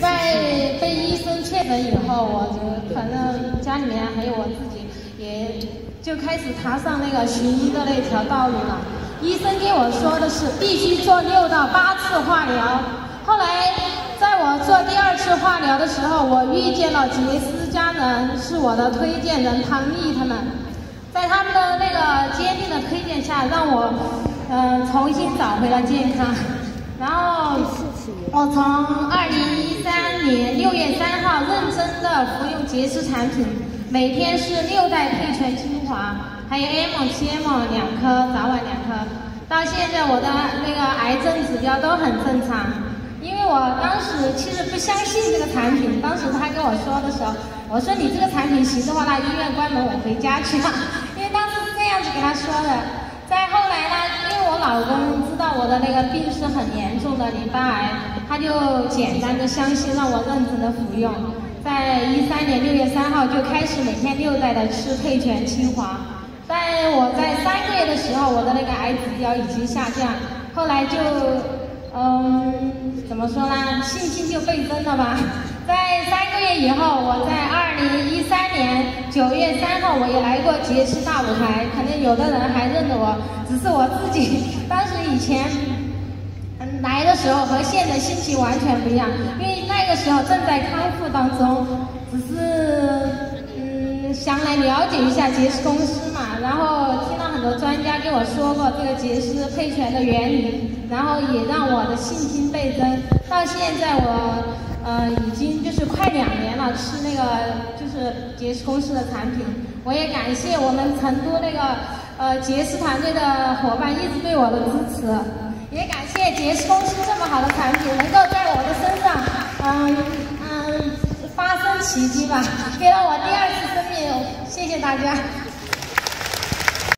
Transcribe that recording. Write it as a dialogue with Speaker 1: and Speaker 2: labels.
Speaker 1: 在被医生确诊以后，我就反正家里面还有我自己，也就开始踏上那个寻医的那条道路了。医生给我说的是必须做六到八次化疗。后来在我做第二次化疗的时候，我遇见了杰斯家人，是我的推荐人汤丽他们，在他们的那个坚定的推荐下，让我嗯重新找回了健康。然后我从二零一三年六月三号认真的服用杰斯产品，每天是六袋配全精华，还有 M、PM 两颗，早晚两颗。到现在我的那个癌症指标都很正常。因为我当时其实不相信这个产品，当时他跟我说的时候，我说你这个产品行的话，那医院关门我回家去了。因为当时是这样子给他说的。我的那个病是很严重的淋巴癌，他就简单的相信，让我认真的服用。在一三年六月三号就开始每天六袋的吃配全清华。在我在三个月的时候，我的那个癌指标已经下降，后来就，嗯，怎么说呢，信心就倍增了吧。在三个月以后，我在二零一我也来过杰斯大舞台，可能有的人还认得我，只是我自己当时以前来的时候和现在心情完全不一样，因为那个时候正在康复当中，只是嗯想来了解一下杰斯公司嘛，然后听了很多专家跟我说过这个杰斯配全的原理，然后也让我的信心倍增，到现在我。呃，已经就是快两年了，吃那个就是杰斯公司的产品，我也感谢我们成都那个呃杰斯团队的伙伴一直对我的支持，也感谢杰斯公司这么好的产品能够在我的身上，嗯嗯发生奇迹吧，给了我第二次生命，谢谢大家。